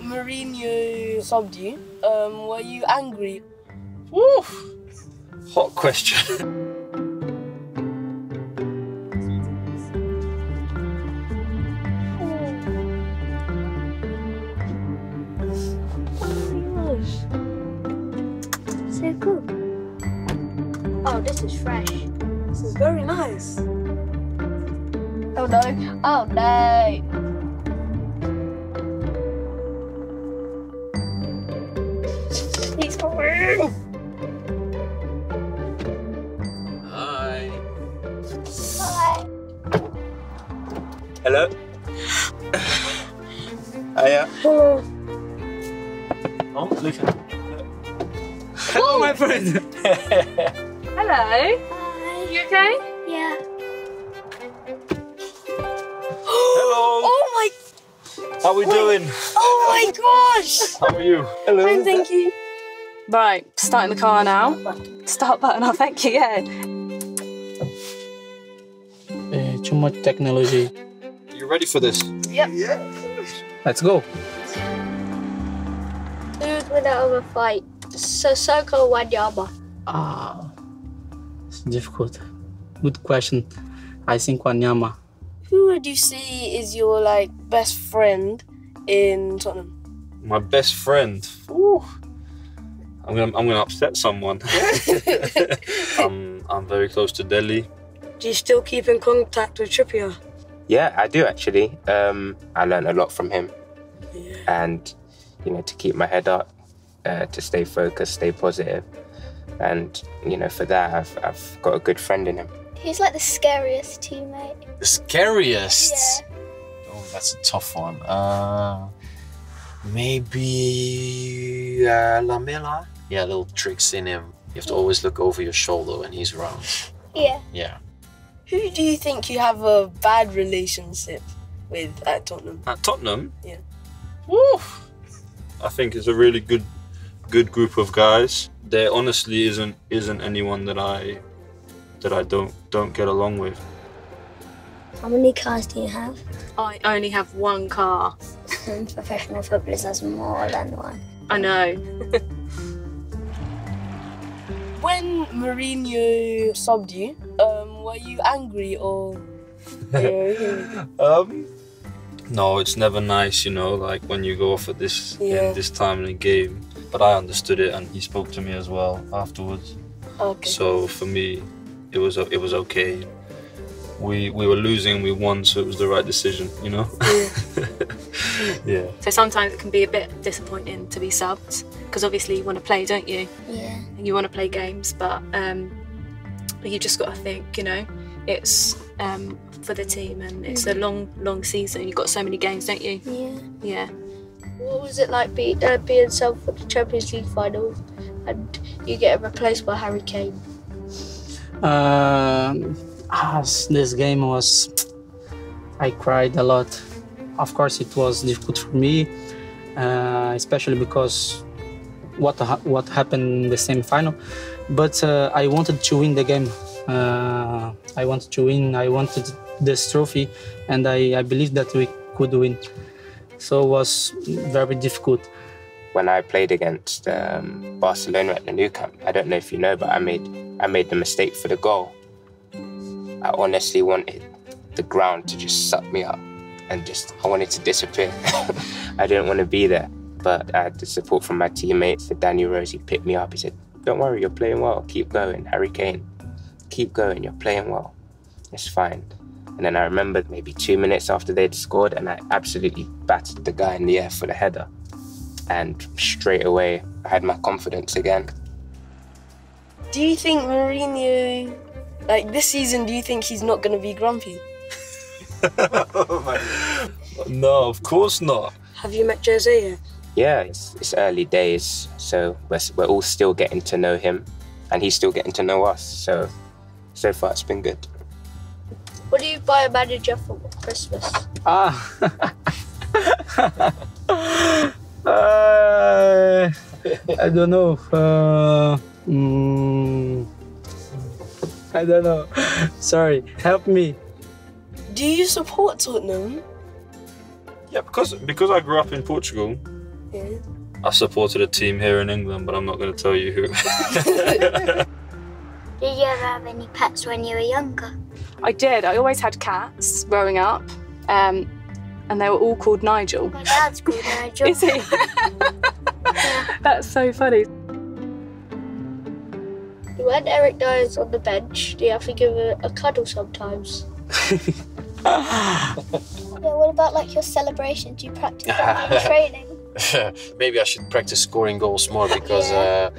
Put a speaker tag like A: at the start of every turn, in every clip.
A: Mourinho subbed you, um, were you angry?
B: Woo! Hot question.
C: So cool. Oh, this is fresh.
A: This is very nice.
C: Oh no. Oh no.
B: Hi.
C: Hi.
B: Hello. Hiya.
C: Hello.
B: Oh, oh Luca. Hello, my friend.
D: Hello.
C: Hi.
D: You okay?
C: Yeah.
B: Hello.
A: Oh my,
B: How we doing?
A: oh my gosh!
B: How are you? Hello.
A: Fine, thank you.
D: Right, starting the car now. Start button. Oh, thank you. Yeah.
E: Uh, too much technology.
B: You ready for this? Yeah.
E: Let's go.
C: Who's winner of a fight? Sissoko or Wanyama?
E: Ah, it's difficult. Good question. I think Wanyama.
A: Who would you say is your like best friend in Tottenham?
B: My best friend. Ooh. I'm gonna I'm gonna upset someone. I'm I'm very close to Dele.
A: Do you still keep in contact with Trippier?
F: Yeah, I do actually. Um, I learned a lot from him, and you know, to keep my head up, uh, to stay focused, stay positive, and you know, for that, I've I've got a good friend in him.
C: He's like the scariest teammate.
G: The scariest.
C: Yeah.
G: Oh, that's a tough one. Uh, maybe uh, Lamela. Yeah, little tricks in him. You have to always look over your shoulder when he's around.
C: Yeah.
G: Yeah.
A: Who do you think you have a bad relationship with at Tottenham?
B: At Tottenham?
A: Yeah.
B: Woo! I think it's a really good good group of guys. There honestly isn't isn't anyone that I that I don't don't get along with.
C: How many cars do you have?
D: I only have one car.
C: Professional footballers has more than one.
D: I know.
A: When Mourinho subbed you, um, were you angry or?
B: Um No, it's never nice, you know, like when you go off at this
A: Yeah.
B: in this time in the game. But I understood it and he spoke to me as well afterwards.
A: okay.
B: So for me, it was it was okay. We we were losing, we won, so it was the right decision, you know. yeah.
D: So sometimes it can be a bit disappointing to be subbed because obviously you want to play, don't you?
C: Yeah.
D: And you want to play games, but um, you just got to think, you know, it's um, for the team and it's a long, long season. You've got so many games, don't you?
C: Yeah.
D: Yeah.
C: What was it like be, uh, being sub for the Champions League final and you get replaced by Harry Kane?
E: Um, ah, this game was. I cried a lot. Of course, it was difficult for me, uh, especially because what ha- what happened in the semi-final. But uh, I wanted to win the game. Uh, I wanted to win. I wanted this trophy, and I, I believe that we could win. So it was very difficult.
F: When I played against um, Barcelona at the Nou Camp, I don't know if you know, but I made I made the mistake for the goal. I honestly wanted the ground to just suck me up and just I wanted to disappear. I didn't want to be there. But I had the support from my teammates. Danny Rose, he picked me up. He said, Don't worry, you're playing well. Keep going. Harry Kane, keep going. You're playing well. It's fine. And then I remember maybe two minutes after they'd scored, and I absolutely battered the guy in the air for the header. And straight away, I had my confidence again.
A: Do you think Mourinho, like this season, do you think he's not going to be grumpy?
B: No, of course not.
A: Have you met Jose yet?
F: Yeah, it's, it's early days, so we're, we're all still getting to know him, and he's still getting to know us. So, so far, it's been good.
C: What do you buy a manager for Christmas?
E: Ah. uh, I don't know. Uh, I don't know. Sorry. Help me.
A: Do you support Tottenham?
B: Yeah, because because I grew up in Portugal,
A: Yeah.
B: I supported a team here in England, but I'm not going to tell you who.
H: Did you ever have any pets when you were younger?
D: I did. I always had cats growing up, um, and they were all called Nigel.
H: My dad's called Nigel.
D: Is he? That's so funny.
C: When Eric Dier's on the bench, do you have to give a, a cuddle sometimes?
H: Yeah, what about like your celebration? Do you practice that in training?
G: Maybe I should practice scoring goals more because, uh,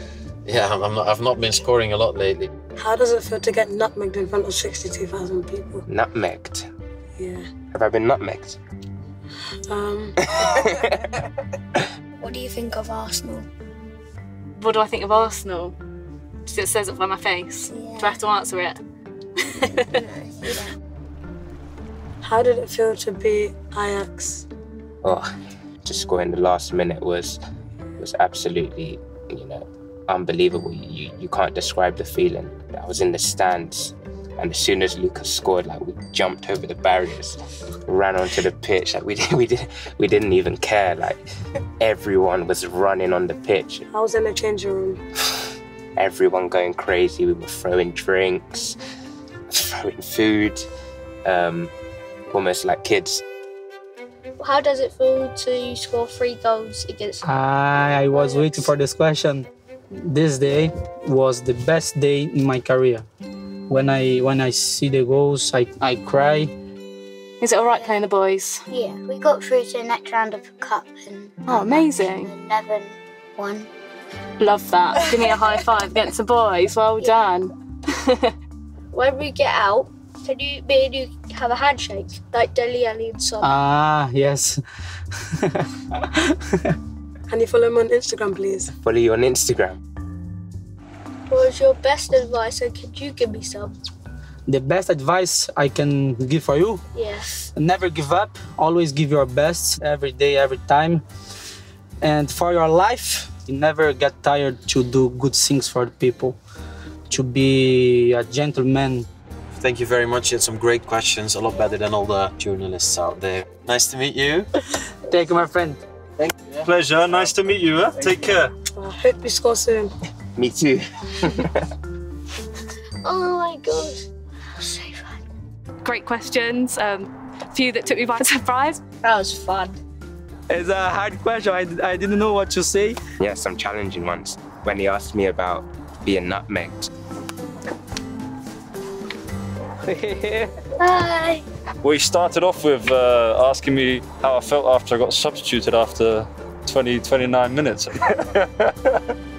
G: yeah, I'm I'm not, I've not been scoring a lot lately.
A: How does it feel to get nutmegged in front of 62,000 people?
F: Nutmegged.
A: Yeah.
F: Have I been nutmegged?
A: Um,
H: What do you think of Arsenal?
D: What do I think of Arsenal? Just It says it by my face.
H: Yeah.
D: Do I have to answer it?
A: how did it feel to be Ajax?
F: Oh, to score in the last minute was was absolutely, you know, unbelievable. You you can't describe the feeling. I was in the stands, and as soon as Lucas scored, like we jumped over the barriers, ran onto the pitch. Like we did, we did, we didn't even care. Like everyone was running on the pitch.
A: I was in the changing room.
F: everyone going crazy. We were throwing drinks, throwing food, um, almost like kids.
C: How does it feel to score three goals against?
E: I, I was waiting for this question. This day was the best day in my career. When I when I see the goals, I, I cry.
D: Is it all right playing the boys?
H: Yeah, we got through to the next round of the cup and
D: Oh, amazing.
H: 11 1.
D: Love that. Give me a high five against the boys. Well done.
C: When we get out, can you me and you have a handshake like Dele Alli and Son?
E: Ah, yes.
A: Can you follow me on Instagram, please?
F: Follow you on Instagram.
C: what was your best advice and could you give me some?
E: the best advice I can give for you
C: Yes.
E: never give up always give your best every day every time and for your life you never get tired to do good things for the people to be a gentleman
G: Thank you very much. You had some great questions, a lot better than all the journalists out there. Nice to meet you.
E: thank you my friend
B: Pleasure. Nice to meet you. Huh? Take care.
A: I hope you score soon.
F: Me too.
C: Oh my god. So fun.
D: Great questions. Um, few that took me by surprise.
C: That was fun.
E: It's a hard question I, I didn't know what to say
F: Yeah, some challenging ones. When he asked me about being nutmegged,
H: Bye.
B: Well, he started off with uh, asking me how I felt after I got substituted after 20, 29 minutes.